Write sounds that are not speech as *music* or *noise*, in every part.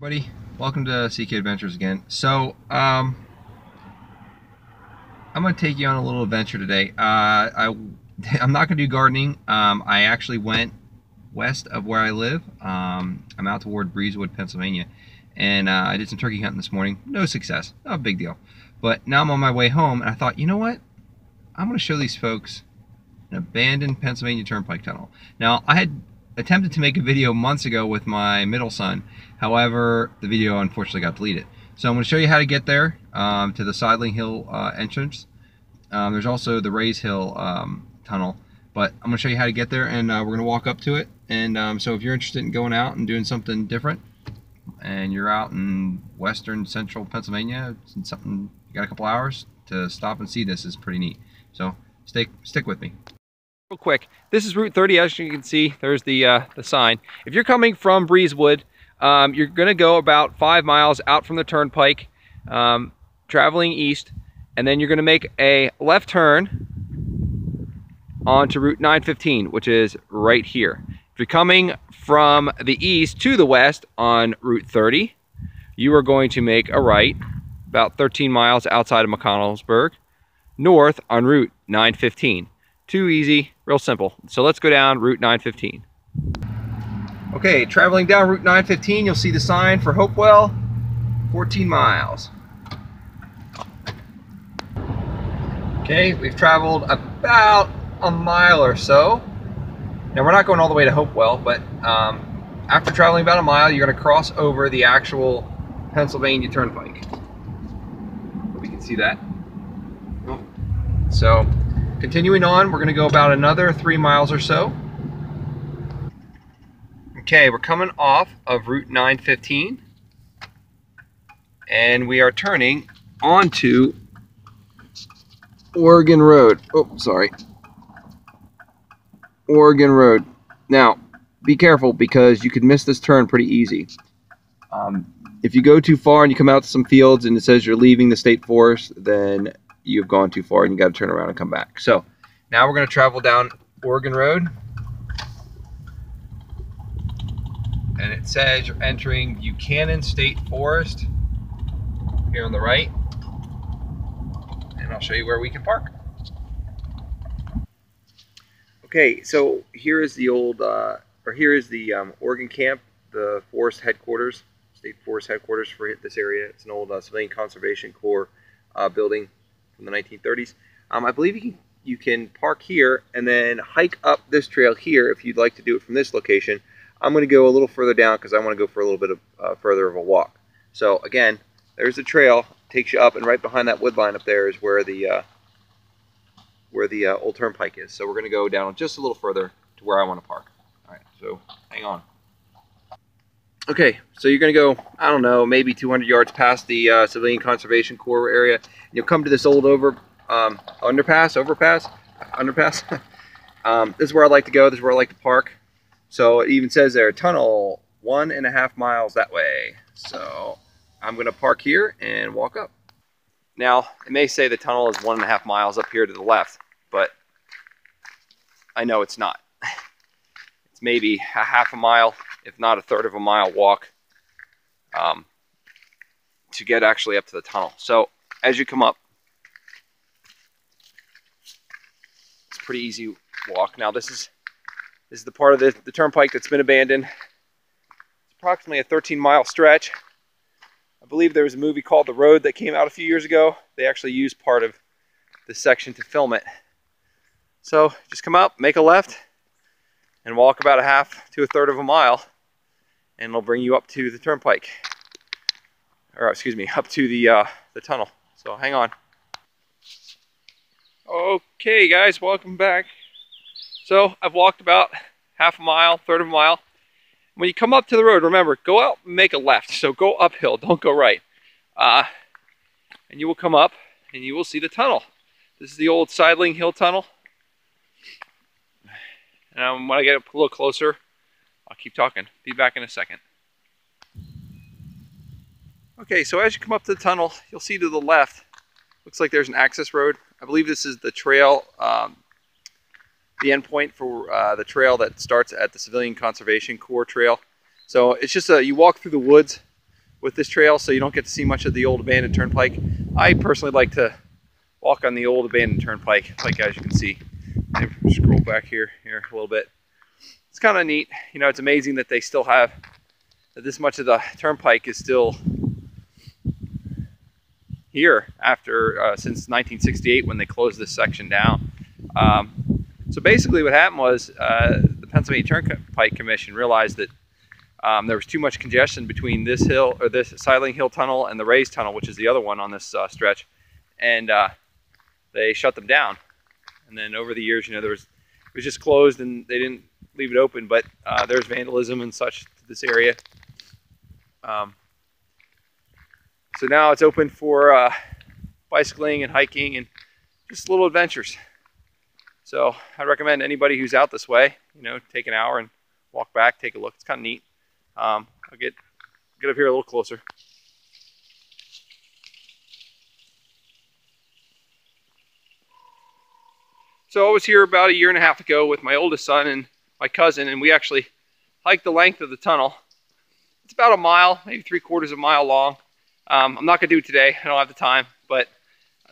Buddy, welcome to CK Adventures again. So, um, I'm going to take you on a little adventure today. Uh, I, *laughs* I'm not going to do gardening. Um, I actually went west of where I live. Um, I'm out toward Breezewood, Pennsylvania, and uh, I did some turkey hunting this morning. No success, not a big deal. But now I'm on my way home, and I thought, you know what? I'm going to show these folks an abandoned Pennsylvania Turnpike tunnel. Now, I had attempted to make a video months ago with my middle son. However, the video unfortunately got deleted. So I'm going to show you how to get there um, to the Sideling Hill uh, entrance. Um, there's also the Rays Hill um, tunnel, but I'm going to show you how to get there, and uh, we're going to walk up to it. And um, so if you're interested in going out and doing something different, and you're out in western central Pennsylvania, something you got a couple hours to stop and see this is pretty neat. So stick stick with me. Real quick, this is Route 30. As you can see, there's the uh, the sign. If you're coming from Breezewood, um, you're going to go about five miles out from the turnpike, um, traveling east, and then you're going to make a left turn onto Route 915, which is right here. If you're coming from the east to the west on Route 30, you are going to make a right about 13 miles outside of McConnellsburg, north on Route 915. Too easy, real simple. So let's go down Route 915. Okay, traveling down Route 915, you'll see the sign for Hopewell, 14 miles. Okay, we've traveled about a mile or so. Now we're not going all the way to Hopewell, but um, after traveling about a mile, you're going to cross over the actual Pennsylvania Turnpike. We can see that. So Continuing on, we're going to go about another three miles or so. Okay, we're coming off of Route 915 and we are turning onto Oregon Road. Oh, sorry. Oregon Road. Now, be careful because you could miss this turn pretty easy. Um, if you go too far and you come out to some fields and it says you're leaving the state forest, then you've gone too far and you got to turn around and come back. So now we're going to travel down Oregon Road. And it says you're entering Buchanan State Forest here on the right. And I'll show you where we can park. Okay, so here is the old, uh, or here is the um, Oregon camp, the forest headquarters, state forest headquarters for this area. It's an old uh, Civilian Conservation Corps uh, building from the 1930s. Um, I believe you can, you can park here and then hike up this trail here if you'd like to do it from this location. I'm going to go a little further down because I want to go for a little bit of uh, further of a walk. So again, there's the trail, takes you up, and right behind that wood line up there is where the uh, where the uh, old turnpike is. So we're going to go down just a little further to where I want to park. All right, so hang on. Okay, so you're going to go, I don't know, maybe 200 yards past the uh, Civilian Conservation Corps area. You'll come to this old over um, underpass, overpass, underpass. *laughs* um, this is where I like to go. This is where I like to park. So it even says there, tunnel one and a half miles that way. So I'm going to park here and walk up. Now, it may say the tunnel is one and a half miles up here to the left, but I know it's not. *laughs* It's maybe a half a mile if not a third of a mile walk um, to get actually up to the tunnel. So as you come up, it's a pretty easy walk. Now this is this is the part of the, the turnpike that's been abandoned. It's approximately a 13 mile stretch. I believe there was a movie called The Road that came out a few years ago. They actually used part of this section to film it. So just come up, make a left, and walk about a half to a third of a mile and it'll bring you up to the turnpike. Or excuse me up to the uh, the tunnel. So hang on. Okay guys welcome back. So I've walked about half a mile third of a mile. When you come up to the road remember go out and make a left. So go uphill don't go right. Uh, and you will come up and you will see the tunnel. This is the old Sideling Hill Tunnel and when I get a little closer, I'll keep talking. Be back in a second. Okay, so as you come up to the tunnel, you'll see to the left, looks like there's an access road. I believe this is the trail, um, the endpoint for uh, the trail that starts at the Civilian Conservation Corps Trail. So it's just a, you walk through the woods. with this trail, so you don't get to see much of the old abandoned turnpike. I personally like to walk on the old abandoned turnpike, like as you can see. Scroll back here, here a little bit. It's kind of neat. You know, it's amazing that they still have that this much of the turnpike is still here after uh, since 1968 when they closed this section down. Um, so basically, what happened was uh, the Pennsylvania Turnpike Commission realized that um, there was too much congestion between this hill or this Sideling Hill Tunnel and the Rays Tunnel, which is the other one on this uh, stretch, and uh, they shut them down. And then over the years, you know, there was it was just closed and they didn't leave it open, but uh, there's vandalism and such to this area. Um, so now it's open for uh, bicycling and hiking and just little adventures. So I recommend anybody who's out this way, you know, take an hour and walk back, take a look. It's kind of neat. Um, I'll get get up here a little closer. So I was here about a year and a half ago with my oldest son and my cousin, and we actually hiked the length of the tunnel. It's about a mile, maybe three quarters of a mile long. Um, I'm not gonna do it today, I don't have the time, but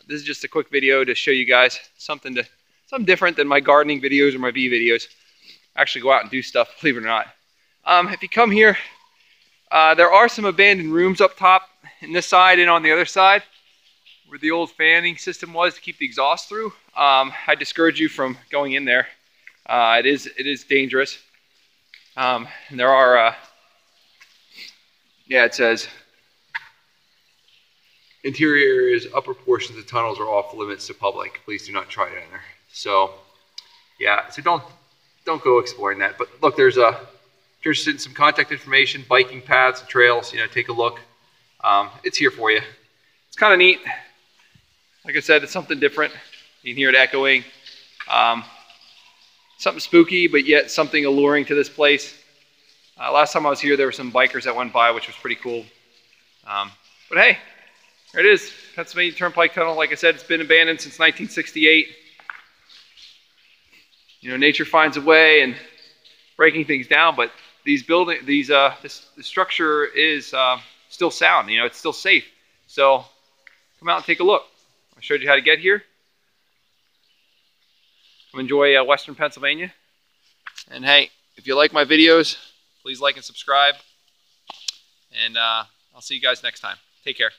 this is just a quick video to show you guys something to something different than my gardening videos or my bee videos. I actually go out and do stuff, *laughs* believe it or not. Um, if you come here, uh, there are some abandoned rooms up top in this side and on the other side where the old fanning system was to keep the exhaust through. Um, I discourage you from going in there. Uh, it is it is dangerous. Um, and there are, uh, yeah, it says interior areas, upper portions of tunnels are off limits to public. Please do not try to enter. So, yeah, so don't don't go exploring that. But look, there's a there's some contact information, biking paths, and trails. You know, take a look. Um, it's here for you. It's kind of neat. Like I said, it's something different. You can hear it echoing. Um, something spooky, but yet something alluring to this place. Uh, last time I was here, there were some bikers that went by, which was pretty cool. Um, but hey, there it is, Pennsylvania Turnpike Tunnel. Like I said, it's been abandoned since 1968. You know, nature finds a way and breaking things down, but these building, these, uh, this, the structure is uh, still sound. You know, it's still safe. So come out and take a look. I showed you how to get here. Enjoy uh, Western Pennsylvania. And hey, if you like my videos, please like and subscribe. And uh, I'll see you guys next time. Take care.